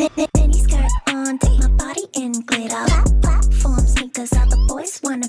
Mini skirt on, take my body in glitter. Platform sneakers, all the boys want.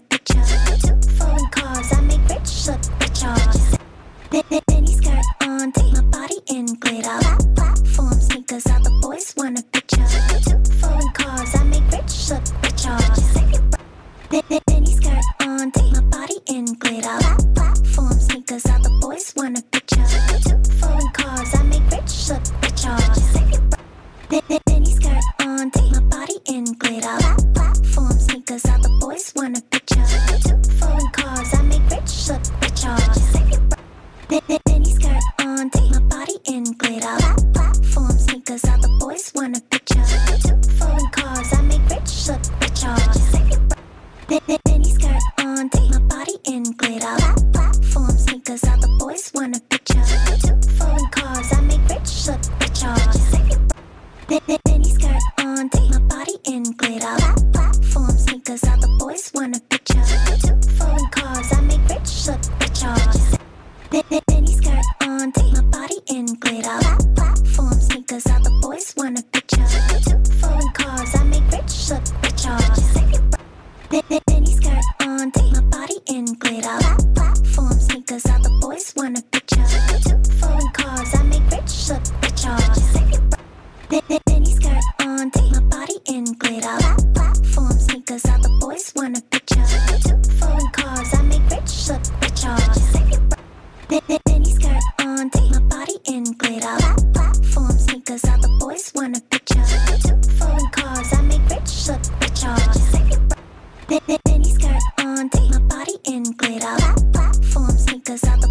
Cause I'm the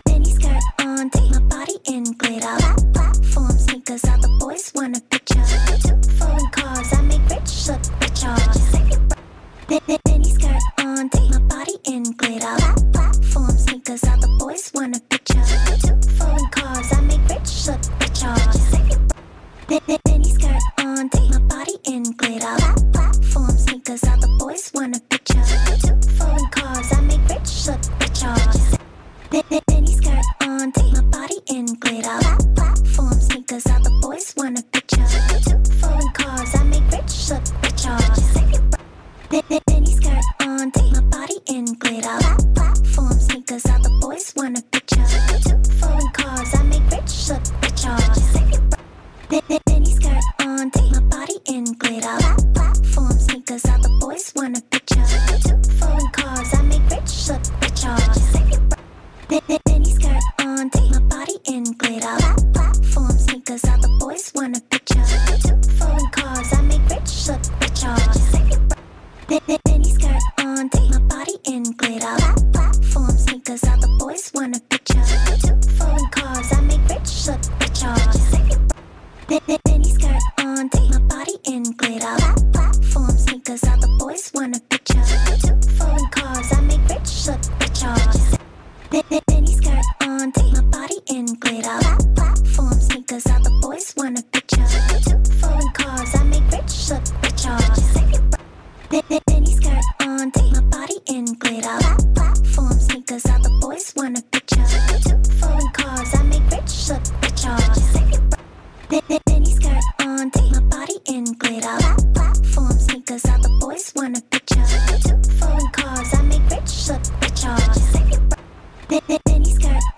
all the boys want a picture. Two foreign cars, I make rich look richer. Save your mini skirt.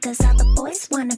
cause all the boys wanna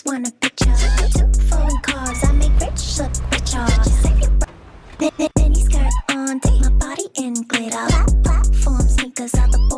just want a picture. Two foreign cars, I make rich look richer. Mini skirt on, take my body in glitter. Plat platform sneakers out the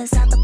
Sneakers, all the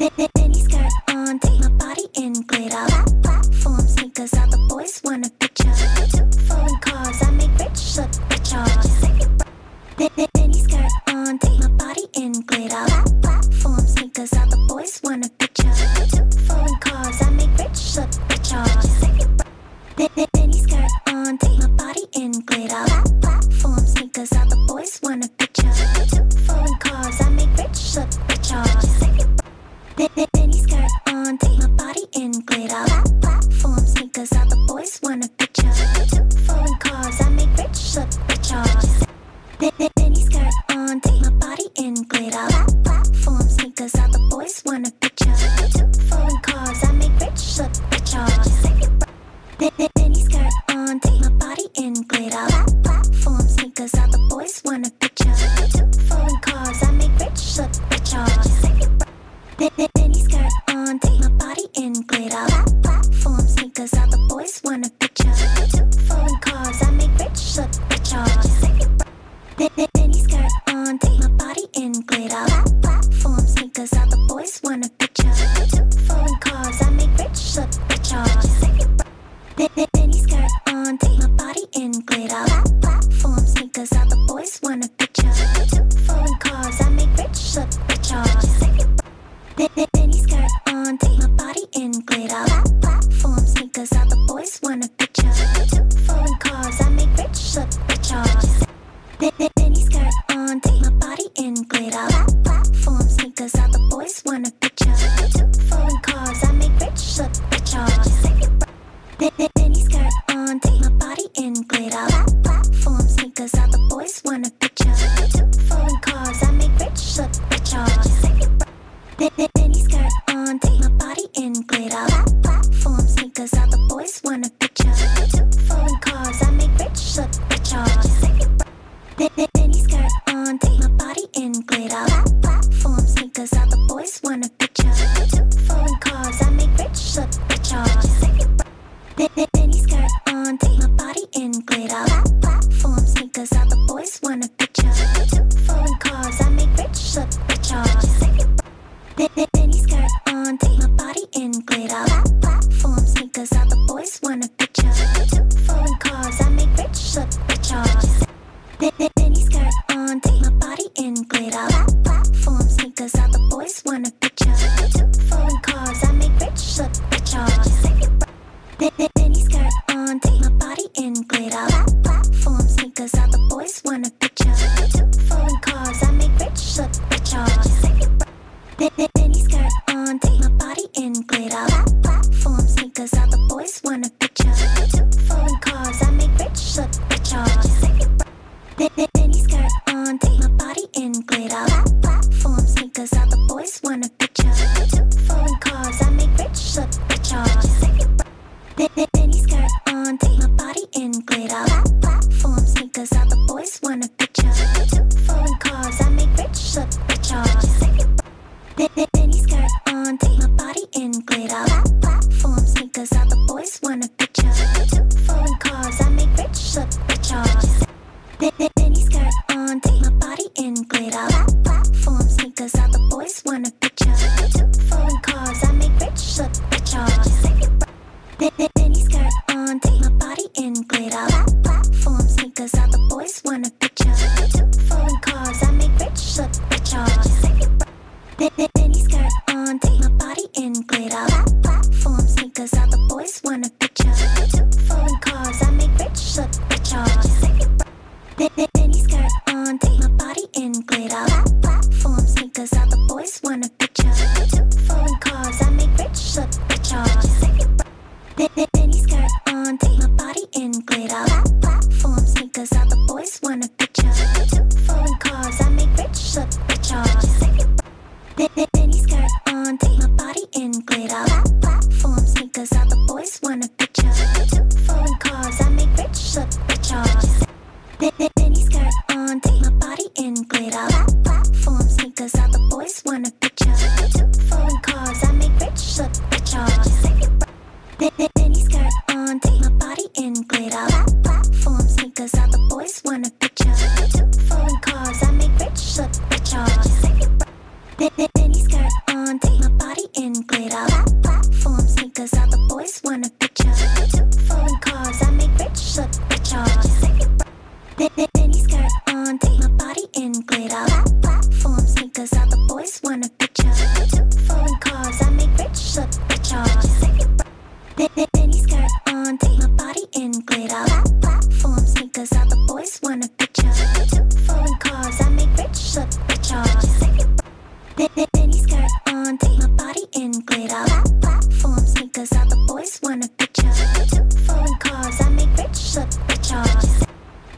the, the,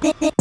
Bye.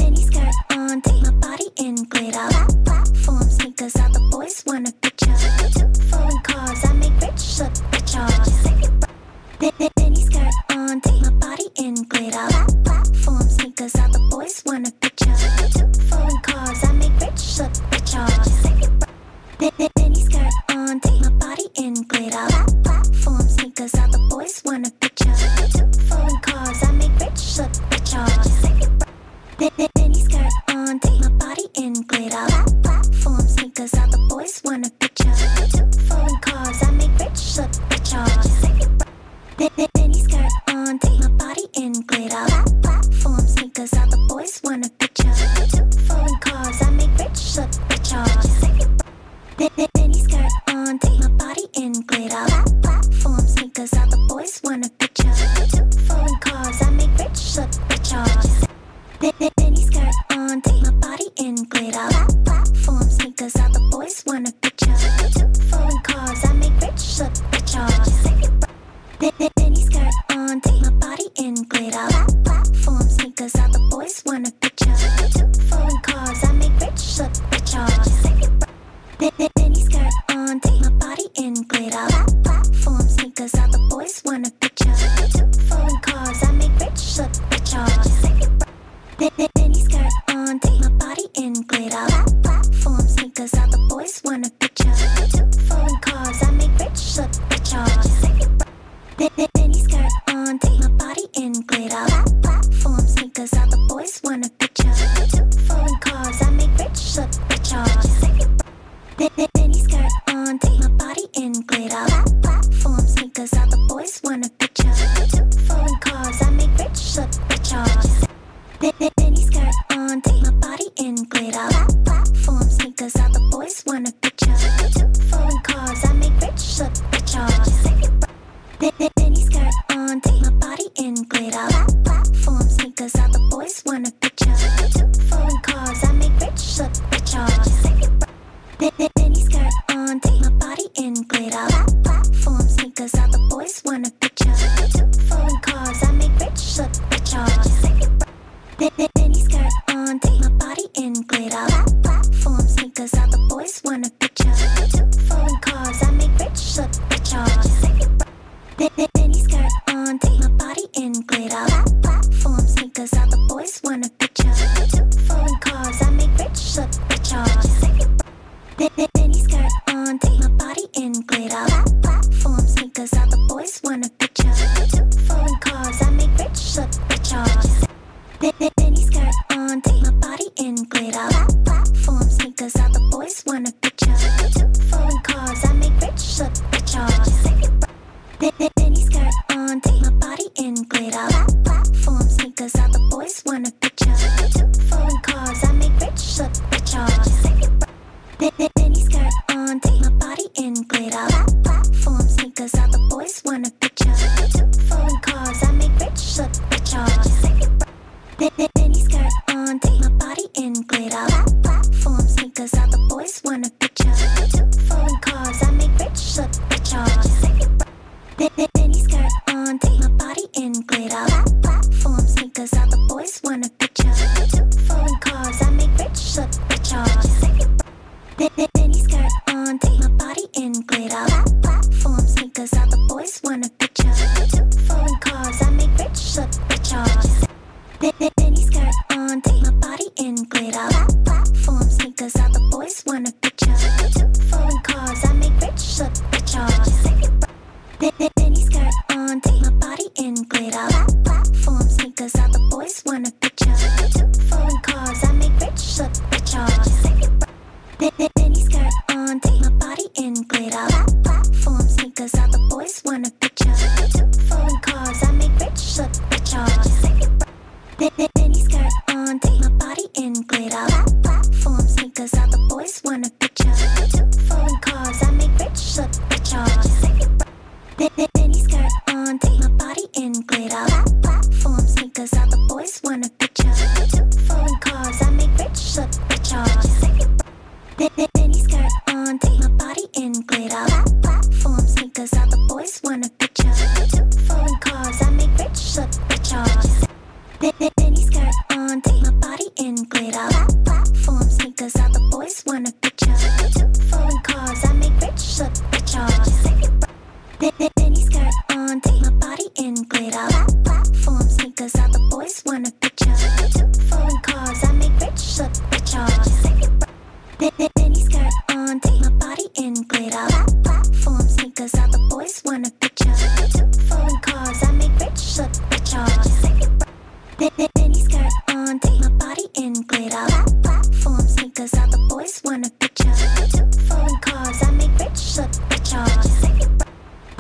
Platform sneakers,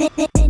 Thank you.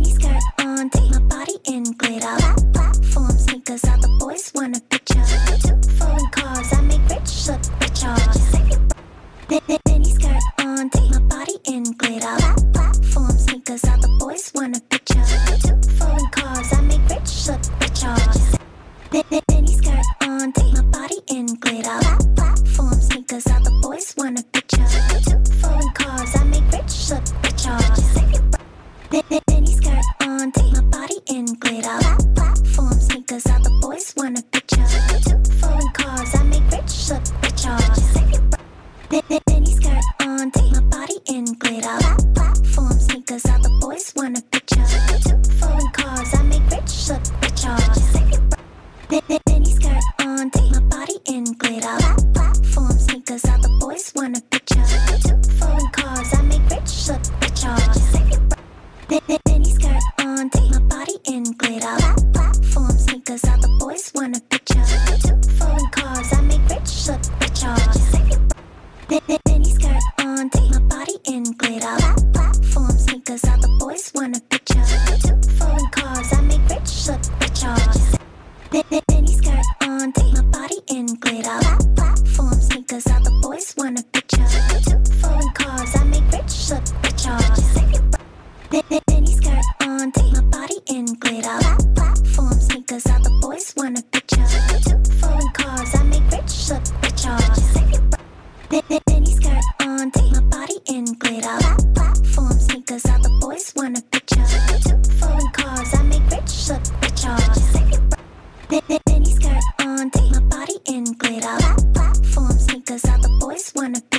Cause all the boys wanna